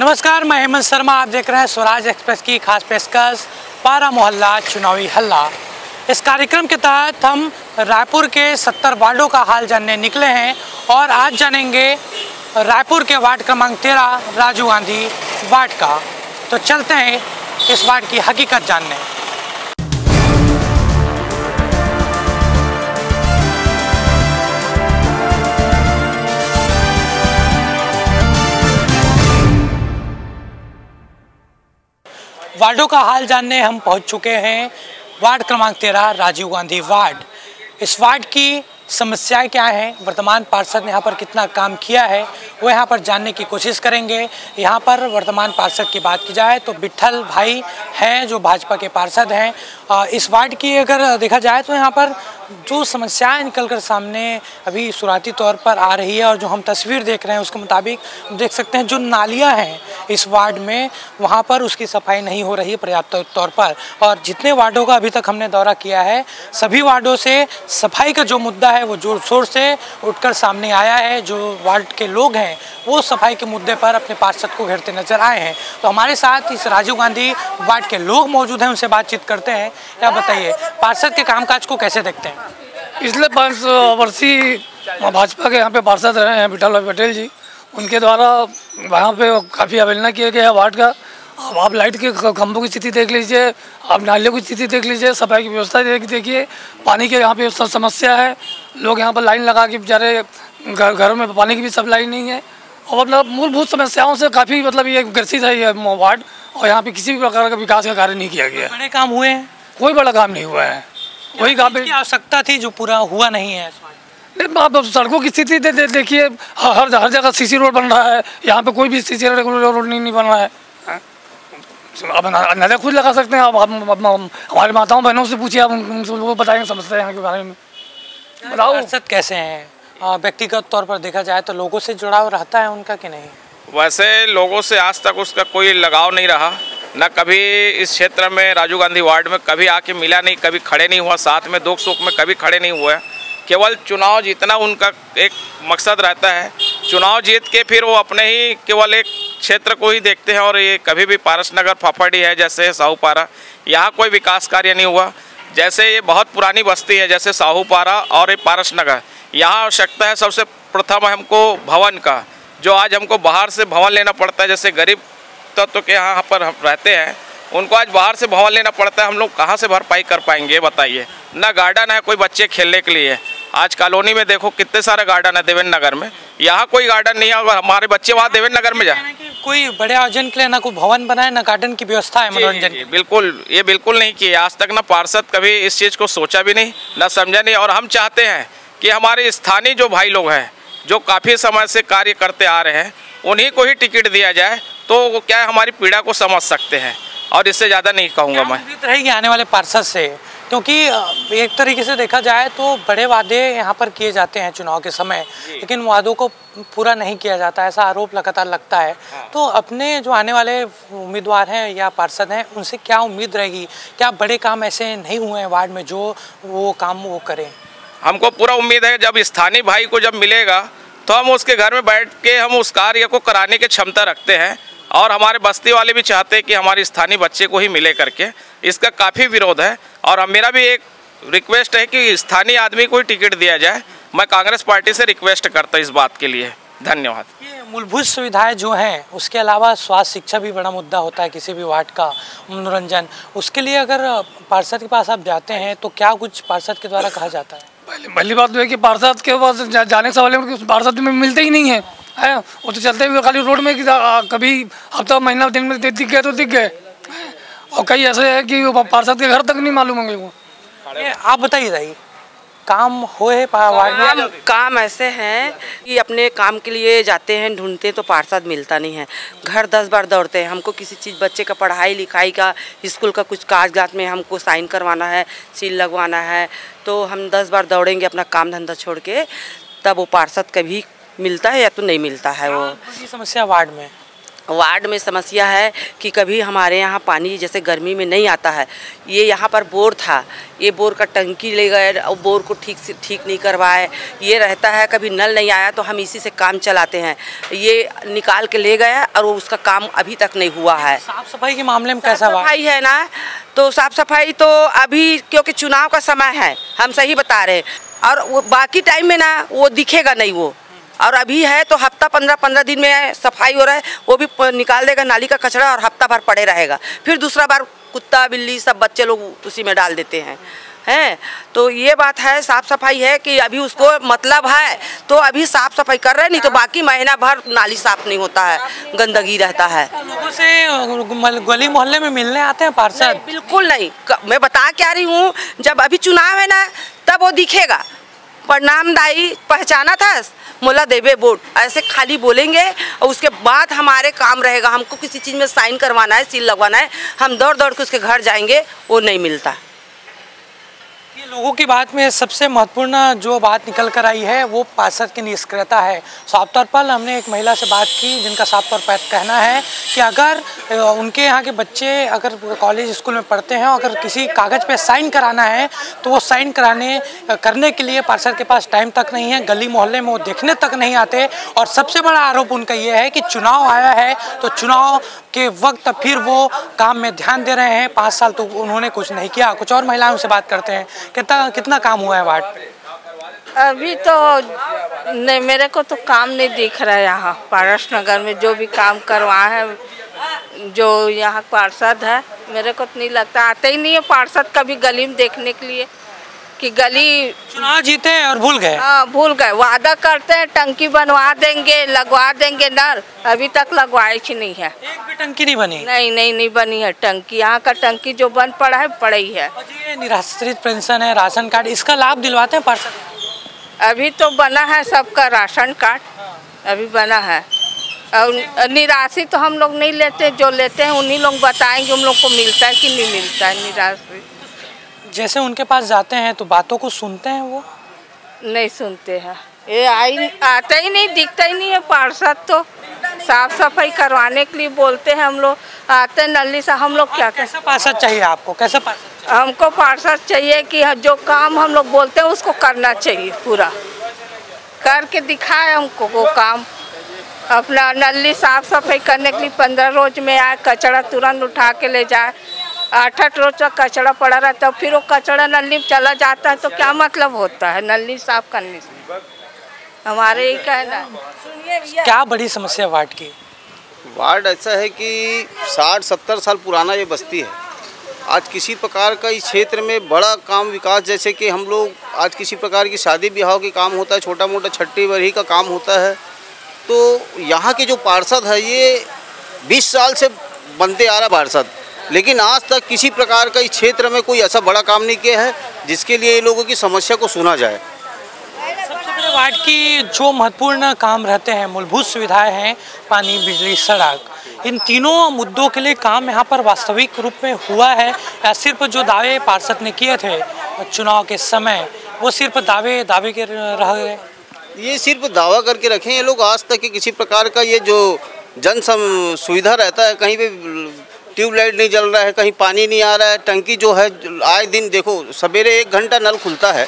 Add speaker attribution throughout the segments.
Speaker 1: नमस्कार, मैं हेमंत शर्मा, आप देख रहे हैं स्वराज एक्सप्रेस की खास पेशकश, पारा मोहल्ला चुनावी हल्ला। इस कार्यक्रम के तहत हम रायपुर के 70 वार्डों का हाल जानने निकले हैं और आज जानेंगे रायपुर के वार्ड क्रमांक 13 राजीव गांधी वार्ड का। तो चलते हैं इस वार्ड की हकीकत जानने। वार्डों का हाल जानने हम पहुँच चुके हैं। वार्ड क्रमांक तेरह, राजीव गांधी वार्ड। इस वार्ड की समस्याएँ क्या हैं? वर्तमान पार्षद ने यहाँ पर कितना काम किया है? वो यहाँ पर जानने की कोशिश करेंगे। यहाँ पर वर्तमान पार्षद की बात की जाए तो विठल भाई हैं, जो भाजपा के पार्षद हैं। इस वार्ड की अगर देखा जाए तो यहाँ पर जो समस्याएँ निकल कर सामने अभी शुरुआती तौर पर आ रही है और जो हम तस्वीर देख रहे हैं उसके मुताबिक देख सकते हैं जो नालियाँ हैं इस वार्ड में, वहाँ पर उसकी सफ़ाई नहीं हो रही है पर्याप्त तौर पर। और जितने वार्डों का अभी तक हमने दौरा किया है, सभी वार्डों से सफ़ाई का जो मुद्दा है वो ज़ोर शोर से उठकर सामने आया है, जो वार्ड के लोग हैं, वो सफ़ाई के मुद्दे पर अपने पार्षद को घेरते नज़र आए हैं। तो हमारे साथ इस राजीव गांधी वार्ड के लोग मौजूद हैं, उनसे बातचीत करते हैं। या बताइए, पार्षद के कामकाज को कैसे देखते हैं?
Speaker 2: पिछले पाँच वर्षीय भाजपा के यहाँ पे पार्षद रहे हैं विठल पटेल जी। उनके द्वारा वहाँ पे काफ़ी अवेलना किया गया है वार्ड का। अब आप लाइट के खंभों की स्थिति देख लीजिए आप नालियों की स्थिति देख लीजिए सफ़ाई की व्यवस्था देख देखिए पानी के यहाँ पे स- समस्या है लोग यहाँ पर लाइन लगा के बेचारे घर घरों में पानी की भी सप्लाई नहीं है और मतलब मूलभूत समस्याओं से काफ़ी मतलब ये ग्रसित है ये वार्ड और यहाँ पे किसी भी प्रकार का विकास का कार्य नहीं किया गया।
Speaker 1: बड़े काम हुए हैं?
Speaker 2: कोई बड़ा काम नहीं हुआ है। वही काम
Speaker 1: आवश्यकता थी जो पूरा हुआ नहीं है?
Speaker 2: आप सड़कों की स्थिति देखिए हर हर जगह सीसी रोड बन रहा है यहाँ पे कोई भी सीसी रोड नहीं, बन रहा हाँ। अब न- नाले खुद लगा सकते हैं आप हमारे माताओं बहनों से पूछिए आप उनसे वो बताएँगे समझते हैं यहाँ के बारे में बताओ
Speaker 1: पार्षद कैसे हैं व्यक्तिगत तौर पर देखा जाए तो लोगों से जुड़ाव रहता है उनका कि नहीं
Speaker 3: वैसे लोगों से आज तक उसका कोई लगाव नहीं रहा न कभी इस क्षेत्र में राजीव गांधी वार्ड में कभी आके मिला नहीं कभी खड़े नहीं हुआ साथ में दुख सुख में कभी खड़े नहीं हुआ केवल चुनाव जीतना उनका एक मकसद रहता है। चुनाव जीत के फिर वो अपने ही केवल एक क्षेत्र को ही देखते हैं और ये कभी भी पारस नगर फाफड़ी है, जैसे साहूपारा। यहाँ कोई विकास कार्य नहीं हुआ। जैसे ये बहुत पुरानी बस्ती है, जैसे साहूपारा और ये पारस नगर। यहाँ आवश्यकता है सबसे प्रथम हमको भवन का, जो आज हमको बाहर से भवन लेना पड़ता है, जैसे गरीब तत्व तो के यहाँ पर हम रहते हैं। उनको आज बाहर से भवन लेना पड़ता है हम लोग कहाँ से भरपाई कर पाएँगे बताइए। ना गार्डन है कोई बच्चे खेलने के लिए। आज कॉलोनी में देखो कितने सारे गार्डन है देवेंद्र नगर में। यहाँ कोई गार्डन नहीं है हमारे बच्चे वहाँ देवेंद्र नगर में जाए।
Speaker 1: कोई बड़े आयोजन के लिए ना कोई भवन बनाए ना गार्डन की व्यवस्था है मनोरंजन
Speaker 3: बिल्कुल ये बिल्कुल नहीं किए। आज तक ना पार्षद कभी इस चीज़ को सोचा भी नहीं ना समझा नहीं। और हम चाहते हैं कि हमारे स्थानीय जो भाई लोग हैं जो काफ़ी समय से कार्य करते आ रहे हैं उन्हीं को ही टिकट दिया जाए तो वो क्या हमारी पीड़ा को समझ सकते हैं। और इससे ज़्यादा नहीं कहूँगा मैं।
Speaker 1: उम्मीद रहेगी आने वाले पार्षद से क्योंकि एक तरीके से देखा जाए तो बड़े वादे यहाँ पर किए जाते हैं चुनाव के समय लेकिन वादों को पूरा नहीं किया जाता ऐसा आरोप लगातार लगता है। तो अपने जो आने वाले उम्मीदवार हैं या पार्षद हैं उनसे क्या उम्मीद रहेगी? क्या बड़े काम ऐसे नहीं हुए हैं वार्ड में जो वो काम वो करें?
Speaker 3: हमको पूरा उम्मीद है जब स्थानीय भाई को जब मिलेगा तो हम उसके घर में बैठ के हम उस कार्य को कराने की क्षमता रखते हैं। और हमारे बस्ती वाले भी चाहते हैं कि हमारे स्थानीय बच्चे को ही मिले करके। इसका काफ़ी विरोध है और मेरा भी एक रिक्वेस्ट है कि स्थानीय आदमी को ही टिकट दिया जाए। मैं कांग्रेस पार्टी से रिक्वेस्ट करता इस बात के लिए। धन्यवाद।
Speaker 1: ये मूलभूत सुविधाएँ जो हैं उसके अलावा स्वास्थ्य शिक्षा भी बड़ा मुद्दा होता है किसी भी वार्ड का मनोरंजन। उसके लिए अगर पार्षद के पास आप जाते हैं तो क्या कुछ पार्षद के द्वारा कहा जाता है?
Speaker 2: पहली पहली बात तो है कि पार्षद के पास जाने के सवाल है पार्षद में मिलते ही नहीं है। है वो तो चलते हुए खाली रोड में कभी हफ़्ता महीना दिन में दिख गए तो दिख गए। और कई ऐसे है कि वो पार्षद के घर तक नहीं मालूम होंगे वो।
Speaker 1: आप बताइए भाई काम हो में?
Speaker 4: काम काम ऐसे हैं कि अपने काम के लिए जाते हैं ढूंढते हैं तो पार्षद मिलता नहीं है। घर दस बार दौड़ते हैं हमको किसी चीज़ बच्चे का पढ़ाई लिखाई का स्कूल का कुछ कागजात में हमको साइन करवाना है सील लगवाना है तो हम दस बार दौड़ेंगे अपना काम धंधा छोड़ के तब वो पार्षद कभी मिलता है या तो नहीं मिलता है वो?
Speaker 1: समस्या वार्ड में?
Speaker 4: वार्ड में समस्या है कि कभी हमारे यहाँ पानी जैसे गर्मी में नहीं आता है। ये यहाँ पर बोर था। ये बोर का टंकी ले गए और बोर को ठीक से ठीक नहीं करवाए। ये रहता है कभी नल नहीं आया तो हम इसी से काम चलाते हैं। ये निकाल के ले गया और वो उसका काम अभी तक नहीं हुआ है।
Speaker 1: साफ़ सफ़ाई के मामले में कैसा
Speaker 4: सफ़ाई है ना? तो साफ़ सफ़ाई तो अभी क्योंकि चुनाव का समय है हम सही बता रहे हैं। और वो बाकी टाइम में ना वो दिखेगा नहीं वो। और अभी है तो हफ़्ता पंद्रह पंद्रह दिन में सफ़ाई हो रहा है वो भी निकाल देगा नाली का कचरा और हफ़्ता भर पड़े रहेगा। फिर दूसरा बार कुत्ता बिल्ली सब बच्चे लोग उसी में डाल देते हैं। हैं? तो ये बात है साफ़ सफ़ाई है कि अभी उसको मतलब है तो अभी साफ़ सफ़ाई कर रहे हैं नहीं तो बाकी महीना भर नाली साफ़ नहीं होता है गंदगी रहता है।
Speaker 1: लोगों से गली मोहल्ले में मिलने आते हैं पार्षद
Speaker 4: बिल्कुल नहीं। मैं बता क्या रही हूँ जब अभी चुनाव है ना तब वो दिखेगा। प्रणामदायी पहचाना था मोला देवे बोर्ड ऐसे खाली बोलेंगे और उसके बाद हमारे काम रहेगा। हमको किसी चीज़ में साइन करवाना है, सील लगवाना है। हम दौड़ दौड़ के उसके घर जाएँगे, वो नहीं मिलता।
Speaker 1: लोगों की बात में सबसे महत्वपूर्ण जो बात निकल कर आई है, वो पार्षद की निष्क्रियता है। साफ़ तौर पर हमने एक महिला से बात की, जिनका साफ़ तौर पर कहना है कि अगर उनके यहाँ के बच्चे अगर कॉलेज स्कूल में पढ़ते हैं, अगर किसी कागज़ पे साइन कराना है तो वो साइन कराने करने के लिए पार्षद के पास टाइम तक नहीं है, गली मोहल्ले में वो देखने तक नहीं आते। और सबसे बड़ा आरोप उनका ये है कि चुनाव आया है तो चुनाव के वक्त फिर वो काम में ध्यान दे रहे हैं। पाँच साल तो उन्होंने कुछ नहीं किया। कुछ और महिलाओं से बात करते हैं। कितना कितना काम हुआ है वार्ड
Speaker 5: अभी तो नहीं मेरे को तो काम नहीं दिख रहा है यहाँ पारस नगर में जो भी काम करवा है जो यहाँ पार्षद है मेरे को तो नहीं लगता आते ही नहीं है पार्षद कभी गली में देखने के लिए कि गली
Speaker 1: चुनाव जीते हैं और भूल गए?
Speaker 5: हाँ भूल गए वादा करते हैं टंकी बनवा देंगे लगवा देंगे नल अभी तक लगवाए ही नहीं है।
Speaker 1: एक भी टंकी नहीं बनी?
Speaker 5: नहीं नहीं नहीं बनी है टंकी यहाँ का टंकी जो बन पड़ा है पड़ा ही है।
Speaker 1: ये निराश्रित पेंशन है राशन कार्ड इसका लाभ दिलवाते हैं पार्षद
Speaker 5: अभी तो बना है सबका राशन कार्ड अभी बना है। और निराशी तो हम लोग नहीं लेते जो लेते हैं उन्हीं लोग बताएँगे उन लोग को मिलता है कि नहीं मिलता है निराशी।
Speaker 1: जैसे उनके पास जाते हैं तो बातों को सुनते हैं वो?
Speaker 5: नहीं सुनते हैं। ये आई आता ही नहीं दिखता ही नहीं है पार्षद तो। साफ़ सफ़ाई करवाने के लिए बोलते हैं हम लोग। आते हैं नली से हम लोग क्या
Speaker 1: कैसा पार्षद चाहिए आपको? कैसा पार्षद
Speaker 5: हमको पार्षद चाहिए कि जो काम हम लोग बोलते हैं उसको करना चाहिए पूरा। करके दिखाए हमको वो काम। अपना नली साफ़ सफ़ाई करने के लिए पंद्रह रोज में आए कचरा तुरंत उठा के ले जाए। आठ आठ रोज तक कचरा पड़ा रहता है फिर वो कचरा नली में चला जाता है तो क्या मतलब होता है नली साफ़ करने से? हमारे ही कहना है। सुनिए
Speaker 1: क्या बड़ी समस्या वार्ड की?
Speaker 6: वार्ड ऐसा है कि साठ सत्तर साल पुराना ये बस्ती है। आज किसी प्रकार का इस क्षेत्र में बड़ा काम विकास जैसे कि हम लोग आज किसी प्रकार की शादी ब्याह के काम होता है छोटा मोटा छट्टी बरही का काम होता है। तो यहाँ के जो पार्षद है ये 20 साल से बनते आ रहा पार्षद। लेकिन आज तक किसी प्रकार का इस क्षेत्र में कोई ऐसा बड़ा काम नहीं किया है जिसके लिए ये लोगों की समस्या को सुना जाए।
Speaker 1: वार्ड की जो महत्वपूर्ण काम रहते हैं, मूलभूत सुविधाएँ हैं, पानी, बिजली, सड़क, इन तीनों मुद्दों के लिए काम यहाँ पर वास्तविक रूप में हुआ है। या सिर्फ़ जो दावे पार्षद ने किए थे चुनाव के समय, वो सिर्फ़ दावे दावे के रह गए?
Speaker 6: ये सिर्फ़ दावा करके रखे, ये लोग आज तक किसी प्रकार का ये जो जन सुविधा रहता है, कहीं पे ट्यूबलाइट नहीं जल रहा है, कहीं पानी नहीं आ रहा है, टंकी जो है, आए दिन देखो, सवेरे एक घंटा नल खुलता है।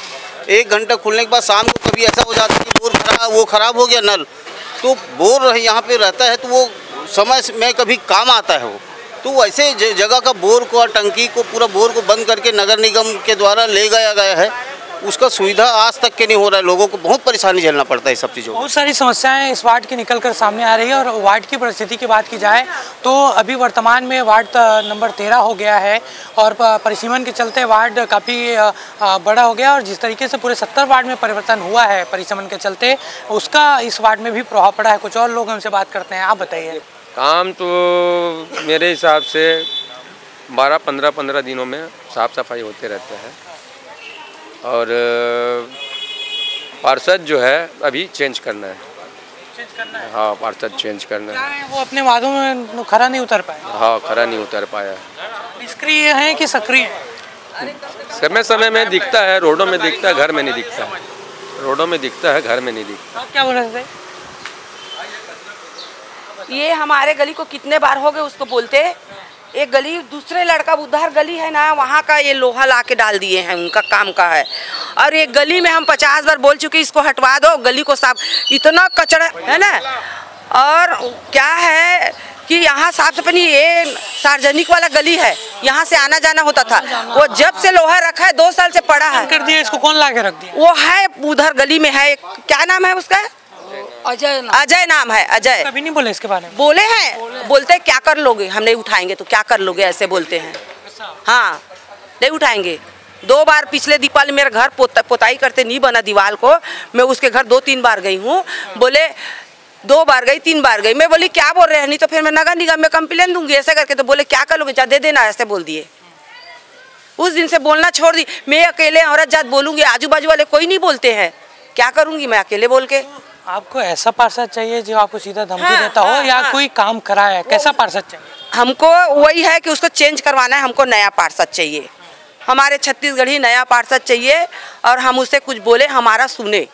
Speaker 6: एक घंटा खुलने के बाद शाम को कभी ऐसा हो जाता है कि बोर खराब, वो खराब हो गया नल तो बोर यहाँ पे रहता है तो वो समय में कभी काम आता है वो। तो ऐसे जगह का बोर को और टंकी को, पूरा बोर को बंद करके नगर निगम के द्वारा ले गया गया है। उसका सुविधा आज तक के नहीं हो रहा है। लोगों को बहुत परेशानी झेलना पड़ता है इस सब चीज़ों में
Speaker 1: बहुत सारी समस्याएँ इस वार्ड की निकल कर सामने आ रही है और वार्ड की परिस्थिति की बात की जाए तो अभी वर्तमान में वार्ड नंबर तेरह हो गया है और परिसीमन के चलते वार्ड काफ़ी बड़ा हो गया और जिस तरीके से पूरे सत्तर वार्ड में परिवर्तन हुआ है परिसीमन के चलते उसका इस वार्ड में भी प्रभाव पड़ा है। कुछ और लोग हमसे बात करते हैं आप बताइए।
Speaker 7: काम तो मेरे हिसाब से बारह पंद्रह पंद्रह दिनों में साफ़ सफ़ाई होते रहते हैं। और पार्षद जो है अभी चेंज करना है। हाँ? पार्षद चेंज करना है।
Speaker 1: वो अपने वादों में खरा नहीं उतर पाए
Speaker 7: हाँ खरा नहीं उतर पाया।
Speaker 1: निष्क्रिय है कि सक्रिय है?
Speaker 7: समय समय में दिखता है रोडों में दिखता है घर में नहीं दिखता है। रोडों में दिखता है घर में नहीं दिखता।
Speaker 1: क्या बोल रहे
Speaker 4: ये हमारे गली को कितने बार हो गए उसको बोलते? एक गली दूसरे लड़का उधर गली है ना वहाँ का ये लोहा ला के डाल दिए हैं उनका काम का है। और एक गली में हम पचास बार बोल चुके इसको हटवा दो गली को साफ़ इतना कचरा है ना? और क्या है कि यहाँ साफ़ सफ़ाई ये सार्वजनिक वाला गली है यहाँ से आना जाना होता था। वो जब से लोहा रखा है दो साल से पड़ा है।
Speaker 1: कर दिया इसको कौन ला के रख दिया?
Speaker 4: वो है उधर गली में है क्या नाम है उसका?
Speaker 2: अजय नाम।
Speaker 4: अजय नाम है अजय।
Speaker 1: कभी नहीं बोले इसके बारे में?
Speaker 4: बोले हैं। बोले। बोलते हैं क्या कर लोगे? हम नहीं उठाएँगे। तो क्या कर लोगे? ऐसे बोलते हैं। हाँ नहीं उठाएँगे। दो बार पिछले दीपावली मेरा घर पोता, पोताई करते नहीं बना दीवार को। मैं उसके घर दो तीन बार गई हूँ। बोले दो बार गई तीन बार गई। मैं बोली क्या बोल रहे हैं? नहीं तो फिर मैं नगर निगम में कंप्लेन दूँगी ऐसे करके। तो बोले क्या कर लोगे? जा दे देना ऐसे बोल दिए। उस दिन से बोलना छोड़ दी। मैं अकेले औरत जात बोलूँगी आजू बाजू वाले कोई नहीं बोलते हैं। क्या करूँगी मैं अकेले बोल के?
Speaker 1: आपको ऐसा पार्षद चाहिए जो आपको सीधा धमकी
Speaker 4: हाँ,
Speaker 1: देता हो
Speaker 4: हाँ,
Speaker 1: या
Speaker 4: हाँ।
Speaker 1: कोई काम कराया है? कैसा पार्षद चाहिए?
Speaker 4: हमको वही है कि उसको चेंज करवाना है हमको नया पार्षद चाहिए। हमारे छत्तीसगढ़ी नया पार्षद चाहिए और हम उससे कुछ बोले हमारा सुने।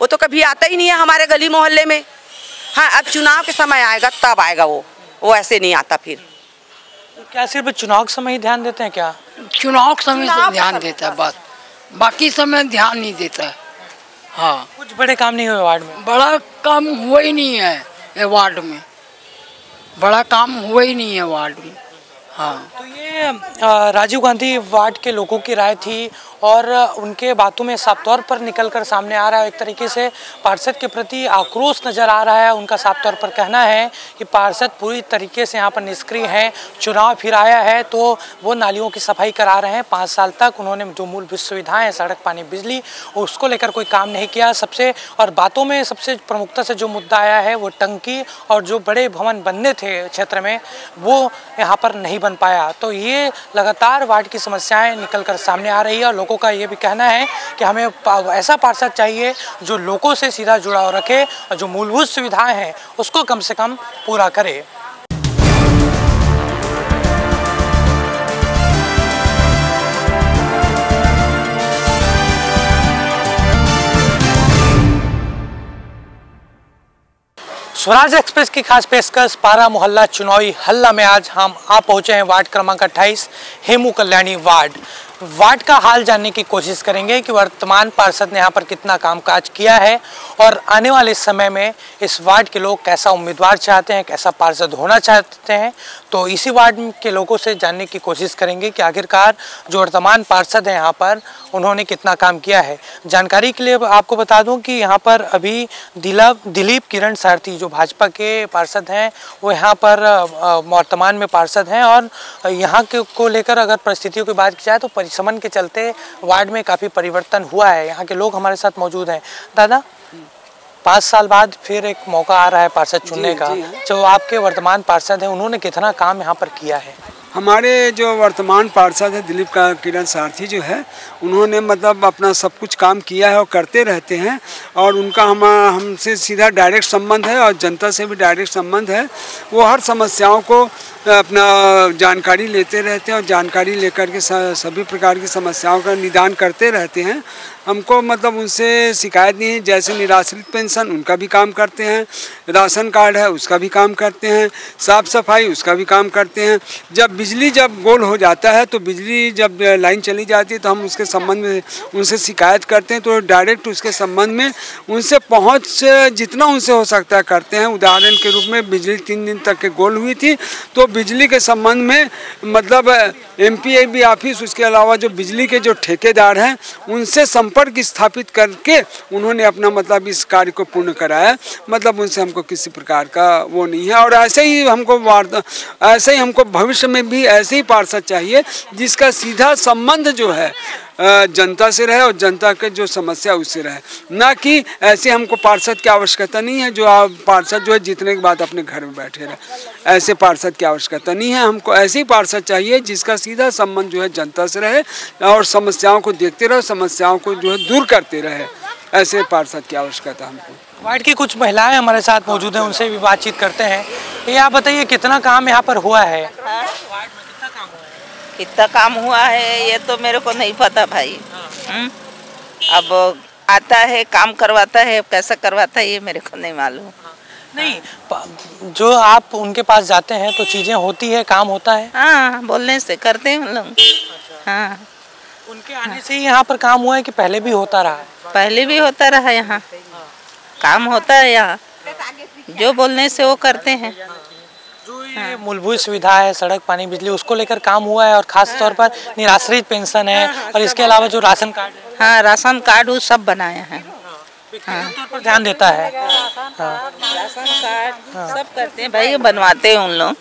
Speaker 4: वो तो कभी आता ही नहीं है हमारे गली मोहल्ले में। हाँ अब चुनाव के समय आएगा तब आएगा वो। वो ऐसे नहीं आता फिर।
Speaker 1: क्या सिर्फ़ चुनाव के समय ही ध्यान देते हैं क्या?
Speaker 2: चुनाव के समय ध्यान देता है बस। बाकी समय ध्यान नहीं देता। है हाँ।
Speaker 1: कुछ बड़े काम नहीं हुए वार्ड में?
Speaker 2: बड़ा काम हुआ ही नहीं है वार्ड में। बड़ा काम हुआ ही नहीं है वार्ड में। हाँ।
Speaker 1: तो ये राजीव गांधी वार्ड के लोगों की राय थी और उनके बातों में साफ़ तौर पर निकल कर सामने आ रहा है एक तरीके से पार्षद के प्रति आक्रोश नज़र आ रहा है। उनका साफ़ तौर पर कहना है कि पार्षद पूरी तरीके से यहाँ पर निष्क्रिय हैं। चुनाव फिर आया है तो वो नालियों की सफ़ाई करा रहे हैं। पाँच साल तक उन्होंने जो मूलभूत सुविधाएँ सड़क, पानी, बिजली, उसको लेकर कोई काम नहीं किया। सबसे और बातों में सबसे प्रमुखता से जो मुद्दा आया है वो टंकी और जो बड़े भवन बनने थे क्षेत्र में, वो यहाँ पर नहीं बन पाया। तो ये लगातार वार्ड की समस्याएँ निकल कर सामने आ रही है और लोगों का ये भी कहना है कि हमें ऐसा पार्षद चाहिए जो लोगों से सीधा जुड़ाव रखे और जो मूलभूत सुविधाएँ हैं, उसको कम से कम पूरा करे। स्वराज एक्सप्रेस की खास पेशकश, पारा मोहल्ला चुनावी हल्ला में आज हम आ पहुँचे हैं वार्ड क्रमांक 28 हेमू कल्याणी वार्ड। वार्ड का हाल जानने की कोशिश करेंगे कि वर्तमान पार्षद ने यहाँ पर कितना कामकाज किया है और आने वाले समय में इस वार्ड के लोग कैसा उम्मीदवार चाहते हैं, कैसा पार्षद होना चाहते हैं। तो इसी वार्ड के लोगों से जानने की कोशिश करेंगे कि आखिरकार जो वर्तमान पार्षद हैं यहाँ पर, उन्होंने कितना काम किया है। जानकारी के लिए आपको बता दूँ कि यहाँ पर अभी दिलीप दिलीप किरण सारथी जो भाजपा के पार्षद हैं, वो यहाँ पर वर्तमान में पार्षद हैं और यहाँ के, को लेकर अगर परिस्थितियों की बात की जाए तो परिसमन के चलते वार्ड में काफ़ी परिवर्तन हुआ है। यहाँ के लोग हमारे साथ मौजूद हैं। दादा पाँच साल बाद फिर एक मौका आ रहा है पार्षद चुनने का। जो आपके वर्तमान पार्षद हैं उन्होंने कितना काम यहाँ पर किया है?
Speaker 8: हमारे जो वर्तमान पार्षद है, दिलीप का किरण सारथी जो है, उन्होंने मतलब अपना सब कुछ काम किया है और करते रहते हैं और उनका हम, हमसे सीधा डायरेक्ट संबंध है और जनता से भी डायरेक्ट संबंध है। वो हर समस्याओं को अपना जानकारी लेते रहते हैं और जानकारी लेकर के सभी प्रकार की समस्याओं का निदान करते रहते हैं। हमको मतलब उनसे शिकायत नहीं है, जैसे निराश्रित पेंशन, उनका भी काम करते हैं। राशन कार्ड है, उसका भी काम करते हैं। साफ़ सफ़ाई, उसका भी काम करते हैं। जब बिजली जब गोल हो जाता है तो बिजली जब लाइन चली जाती है तो हम उसके संबंध में उनसे शिकायत करते हैं। तो डायरेक्ट उसके संबंध में उनसे पहुँच जितना उनसे हो सकता है करते हैं। उदाहरण के रूप में बिजली तीन दिन तक के गोल हुई थी तो बिजली के संबंध में मतलब एम पी ऑफ़िस, उसके अलावा जो बिजली के जो ठेकेदार हैं, उनसे संपर्क स्थापित करके उन्होंने अपना मतलब इस कार्य को पूर्ण कराया। मतलब उनसे हमको किसी प्रकार का वो नहीं है। और ऐसे ही हमको वार्ता, ऐसे ही हमको भविष्य में भी ऐसे ही पार्षद चाहिए, जिसका सीधा संबंध जो है जनता से रहे और जनता के जो समस्या उससे रहे। ना कि ऐसे हमको पार्षद की आवश्यकता नहीं है जो आप पार्षद जो है जीतने के बाद अपने घर में बैठे रहे। ऐसे पार्षद की आवश्यकता नहीं है। हमको ऐसे ही पार्षद चाहिए जिसका सीधा संबंध जो है जनता से रहे और समस्याओं को देखते रहे समस्याओं को जो है दूर करते रहे। ऐसे पार्षद की आवश्यकता हमको।
Speaker 1: वार्ड की कुछ महिलाएँ हमारे साथ मौजूद हैं उनसे भी बातचीत करते हैं। ये आप बताइए कितना काम यहाँ पर हुआ है?
Speaker 9: कितना काम हुआ है? ये तो मेरे को नहीं पता भाई। हम्म? अब आता है काम करवाता है कैसा करवाता है ये मेरे को नहीं मालूम।
Speaker 1: नहीं जो आप उनके पास जाते हैं तो चीज़ें होती है काम होता है?
Speaker 9: हाँ बोलने से करते हैं हम लोग। हाँ।
Speaker 1: उनके आने से ही यहाँ पर काम हुआ है कि पहले भी होता रहा है?
Speaker 9: पहले भी होता रहा यहाँ। काम होता है यहाँ। जो बोलने से वो करते हैं।
Speaker 1: ये मूलभूत सुविधा है सड़क पानी बिजली उसको लेकर काम हुआ है और खास तौर पर निराश्रित पेंशन है और इसके अलावा जो राशन कार्ड हाँ।
Speaker 9: राशन कार्ड वो सब बनाए हैं।
Speaker 1: तौर पर ध्यान देता है।
Speaker 9: राशन कार्ड सब करते हैं। भाई बनवाते हैं उन लोग।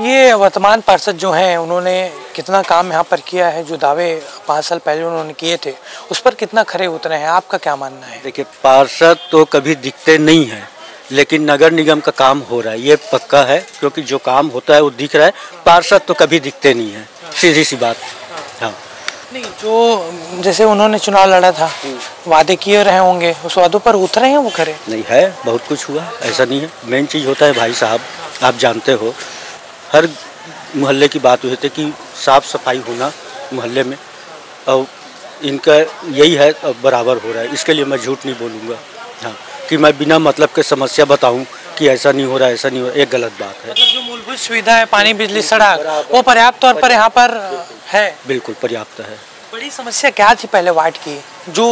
Speaker 1: ये वर्तमान पार्षद जो हैं उन्होंने कितना काम यहाँ पर किया है जो दावे पाँच साल पहले उन्होंने किए थे उस पर कितना खरे उतरे हैं? आपका क्या मानना है?
Speaker 10: देखिए पार्षद तो कभी दिखते नहीं हैं। लेकिन नगर निगम का काम हो रहा है ये पक्का है क्योंकि जो काम होता है वो दिख रहा है। पार्षद तो कभी दिखते नहीं है सीधी सी बात। हाँ।
Speaker 1: नहीं जो जैसे उन्होंने चुनाव लड़ा था वादे किए रहे होंगे उस वादों पर उतरे हैं वो खरे?
Speaker 10: नहीं है बहुत कुछ हुआ ऐसा नहीं है। मेन चीज़ होता है भाई साहब आप जानते हो हर मोहल्ले की बात हुई थी कि साफ़ सफ़ाई होना मोहल्ले में और इनका यही है बराबर हो रहा है। इसके लिए मैं झूठ नहीं बोलूँगा। हाँ। कि मैं बिना मतलब के समस्या बताऊँ कि ऐसा नहीं हो रहा ऐसा नहीं हो रहा ये गलत बात है।
Speaker 1: मतलब जो मूलभूत सुविधा है पानी बिजली सड़क वो पर्याप्त तौर पर यहाँ पर है?
Speaker 10: बिल्कुल पर्याप्त है।
Speaker 1: बड़ी समस्या क्या थी पहले वार्ड की जो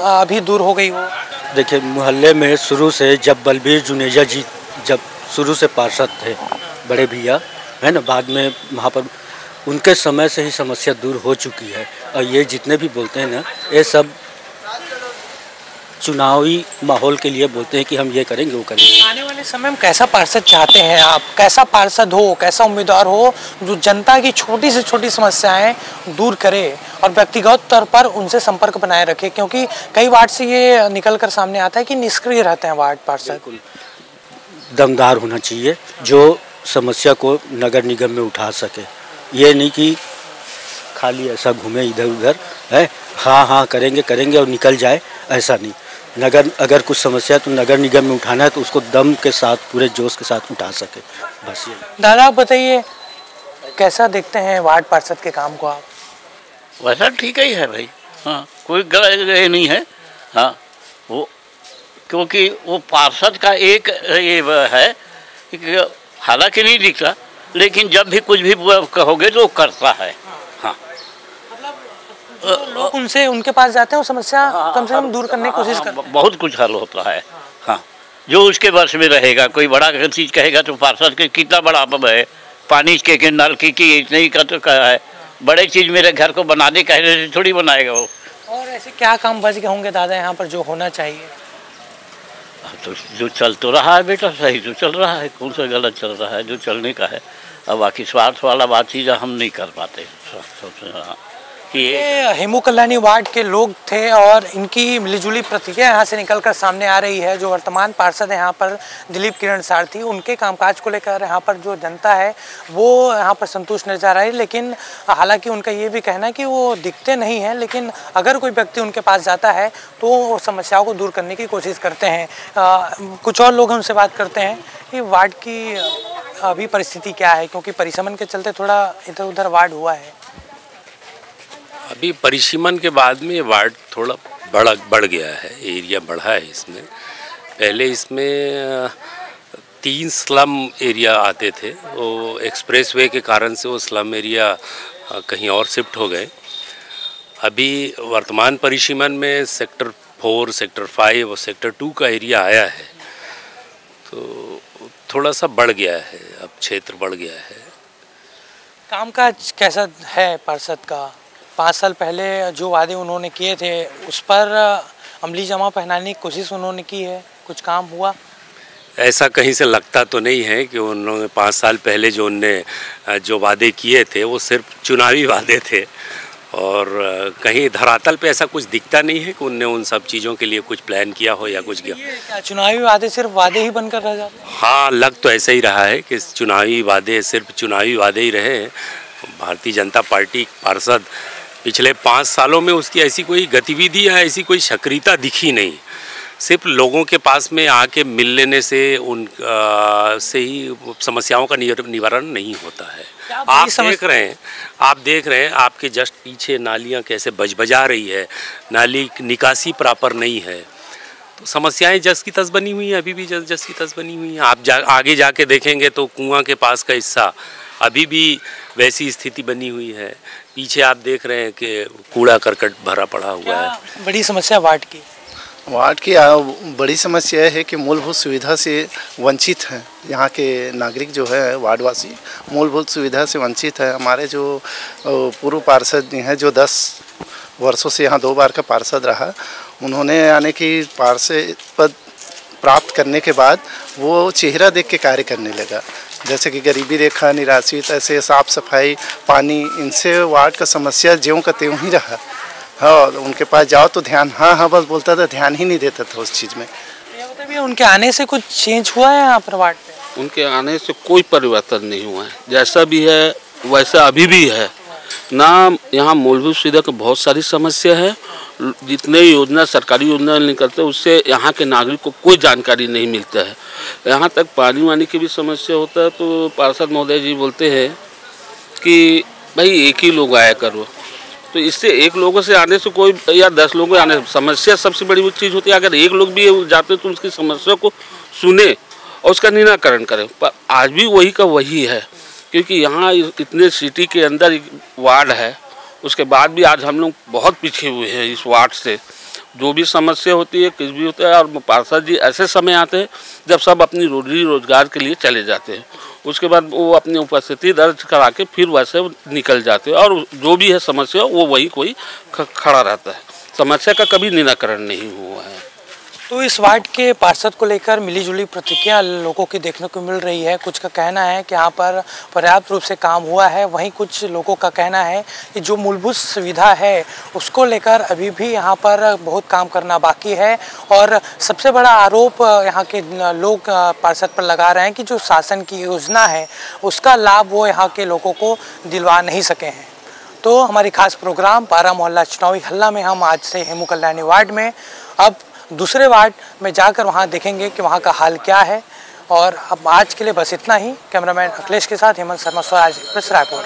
Speaker 1: अभी दूर हो गई हो?
Speaker 10: देखिए मोहल्ले में शुरू से जब बलबीर जुनेजा जी जब शुरू से पार्षद थे बड़े भैया है ना बाद में वहाँ पर उनके समय से ही समस्या दूर हो चुकी है। और ये जितने भी बोलते हैं ना ये सब चुनावी माहौल के लिए बोलते हैं कि हम ये करेंगे वो करेंगे।
Speaker 1: आने वाले समय में कैसा पार्षद चाहते हैं आप? कैसा पार्षद हो? कैसा उम्मीदवार हो? जो जनता की छोटी से छोटी समस्याएँ दूर करे और व्यक्तिगत तौर पर उनसे संपर्क बनाए रखे क्योंकि कई वार्ड से ये निकल कर सामने आता है कि निष्क्रिय रहते हैं वार्ड पार्षद।
Speaker 10: दमदार होना चाहिए जो समस्या को नगर निगम में उठा सके। ये नहीं कि खाली ऐसा घूमे इधर उधर है हाँ हाँ करेंगे करेंगे और निकल जाए ऐसा नहीं। नगर अगर कुछ समस्या है तो नगर निगम में उठाना है तो उसको दम के साथ पूरे जोश के साथ उठा सके। बस ये।
Speaker 1: दादा आप बताइए कैसा देखते हैं वार्ड पार्षद के काम को आप?
Speaker 11: वैसा ठीक ही है भाई। हाँ कोई गलत नहीं है। हाँ वो क्योंकि वो पार्षद का एक ये है हालाँकि नहीं दिखता लेकिन जब भी कुछ भी कहोगे तो करता है हाँ।
Speaker 1: लोग उनसे उनके पास जाते हैं वो समस्या कम से कम दूर करने की कोशिश करते हैं
Speaker 11: बहुत कुछ हल होता है। हाँ जो उसके वर्ष में रहेगा कोई बड़ा चीज़ कहेगा तो पार्षद के कितना बड़ा अब है। पानी के, के नल की, की इतने ही का तो का है। बड़े चीज़ मेरे घर को बनाने कहने से थोड़ी बनाएगा वो।
Speaker 1: और ऐसे क्या काम बच गए होंगे दादा यहाँ पर जो होना चाहिए?
Speaker 11: तो जो चल तो रहा है बेटा सही तो चल रहा है कौन सा गलत चल रहा है जो चलने का है। अब बाकी स्वार्थ वाला बात चीज़ हम नहीं कर पाते। हाँ। ये
Speaker 1: हेमू कल्याणी वार्ड के लोग थे और इनकी मिलीजुली प्रतिक्रिया यहाँ से निकलकर सामने आ रही है। जो वर्तमान पार्षद हैं यहाँ पर दिलीप किरण सारथी उनके कामकाज को लेकर यहाँ पर जो जनता है वो यहाँ पर संतुष्ट नज़र आ रही है। लेकिन हालाँकि उनका ये भी कहना है कि वो दिखते नहीं हैं लेकिन अगर कोई व्यक्ति उनके पास जाता है तो समस्याओं को दूर करने की कोशिश करते हैं। आ, कुछ और लोग हमसे बात करते हैं कि वार्ड की अभी परिस्थिति क्या है क्योंकि परिसमन के चलते थोड़ा इधर उधर वार्ड हुआ है।
Speaker 12: अभी परिसीमन के बाद में ये वार्ड थोड़ा बड़ा, बढ़ गया है, एरिया बढ़ा है इसमें। पहले इसमें तीन स्लम एरिया आते थे, वो एक्सप्रेसवे के कारण से वो स्लम एरिया कहीं और शिफ्ट हो गए। अभी वर्तमान परिसीमन में सेक्टर फोर, सेक्टर फाइव और सेक्टर टू का एरिया आया है तो थोड़ा सा बढ़ गया है, अब क्षेत्र बढ़ गया है।
Speaker 1: कामकाज कैसा है, पार्षद का? पाँच साल पहले जो वादे उन्होंने किए थे उस पर अमली जमा पहनाने की कोशिश उन्होंने की है। कुछ काम हुआ?
Speaker 12: ऐसा कहीं से लगता तो नहीं है कि उन्होंने पाँच साल पहले जो उनने जो वादे किए थे वो सिर्फ़ चुनावी वादे थे। और कहीं धरातल पे ऐसा कुछ दिखता नहीं है कि उनने उन सब चीज़ों के लिए कुछ प्लान किया हो या कुछ किया?
Speaker 1: चुनावी वादे सिर्फ़ वादे ही बनकर रह जाते हैं?
Speaker 12: हाँ लग तो ऐसा ही रहा है कि चुनावी वादे सिर्फ़ चुनावी वादे ही रहे भारतीय जनता पार्टी पार्षद पिछले पाँच सालों में उसकी ऐसी कोई गतिविधि या ऐसी कोई सक्रियता दिखी नहीं। सिर्फ़ लोगों के पास में आके मिल लेने से उन आ, से ही समस्याओं का निवारण नहीं होता है। आप देख रहे हैं आप देख रहे हैं आपके जस्ट पीछे नालियाँ कैसे बजबजा रही है नाली निकासी प्रॉपर नहीं है। तो समस्याएँ जस की तस बनी हुई हैं अभी भी जस जस की तस बनी हुई हैं। आप जा आगे जाके देखेंगे तो कुआँ के पास का हिस्सा अभी भी वैसी स्थिति बनी हुई है। पीछे आप देख रहे हैं कि कूड़ा करकट भरा पड़ा हुआ है।
Speaker 1: बड़ी समस्या वार्ड की?
Speaker 13: वार्ड की बड़ी समस्या है कि मूलभूत सुविधा से वंचित हैं। यहाँ के नागरिक जो है वार्डवासी मूलभूत सुविधा से वंचित है। हमारे जो पूर्व पार्षद हैं जो दस वर्षों से यहाँ दो बार का पार्षद रहा उन्होंने यानी कि पार्षद पद प्राप्त करने के बाद वो चेहरा देख के कार्य करने लगा। जैसे कि गरीबी रेखा निराश्रित ऐसे साफ़ सफ़ाई पानी इनसे वार्ड का समस्या ज्यों का त्यों ही रहा। हाँ उनके पास जाओ तो ध्यान हाँ हाँ बस बोलता था ध्यान ही नहीं देता था उस चीज़ में।
Speaker 1: भैया उनके आने से कुछ चेंज हुआ है यहाँ पर वार्ड पे?
Speaker 14: उनके आने से कोई परिवर्तन नहीं हुआ है। जैसा भी है वैसा अभी भी है। ना यहाँ मूलभूत सुविधा की बहुत सारी समस्या है। जितने योजना, सरकारी योजना निकलते हैं, उससे यहाँ के नागरिक को कोई जानकारी नहीं मिलता है। यहाँ तक पानी वानी की भी समस्या होता है तो पार्षद महोदय जी बोलते हैं कि, भाई, एक ही लोग आया करो। तो इससे एक लोगों से आने से कोई, या दस लोगों के आने से समस्या सबसे बड़ी चीज़ होती है, अगर एक लोग भी जाते तो उसकी समस्या को सुने और उसका निराकरण करें। पर आज भी वही का वही है। क्योंकि यहाँ इतने सिटी के अंदर वार्ड है, उसके बाद भी आज हम लोग बहुत पीछे हुए हैं इस वार्ड से। जो भी समस्या होती है, कुछ भी होता है, और पार्षद जी ऐसे समय आते हैं, जब सब अपनी रोजी रोज़गार के लिए चले जाते हैं। उसके बाद वो अपनी उपस्थिति दर्ज करा के फिर वैसे निकल जाते हैं, और जो भी है समस्या, वो वही कोई खड़ा रहता है। समस्या का कभी निराकरण नहीं हुआ है।
Speaker 1: तो इस वार्ड के पार्षद को लेकर मिलीजुली प्रतिक्रिया लोगों की देखने को मिल रही है। कुछ का कहना है कि यहाँ पर पर्याप्त रूप से काम हुआ है। वहीं कुछ लोगों का कहना है कि जो मूलभूत सुविधा है, उसको लेकर अभी भी यहाँ पर बहुत काम करना बाकी है। और सबसे बड़ा आरोप यहाँ के लोग पार्षद पर लगा रहे हैं कि जो शासन की योजना है, उसका लाभ वो यहाँ के लोगों को दिलवा नहीं सके हैं। तो हमारी खास प्रोग्राम बारह मोहल्ला चुनावी हल्ला में हम आज से हेमू कल्याणी वार्ड में। अब दूसरे वार्ड में जाकर वहाँ देखेंगे कि वहाँ का हाल क्या है। और अब आज के लिए बस इतना ही। कैमरामैन अखिलेश के साथ हेमंत शर्मा, स्वराज प्रेस रायपुर।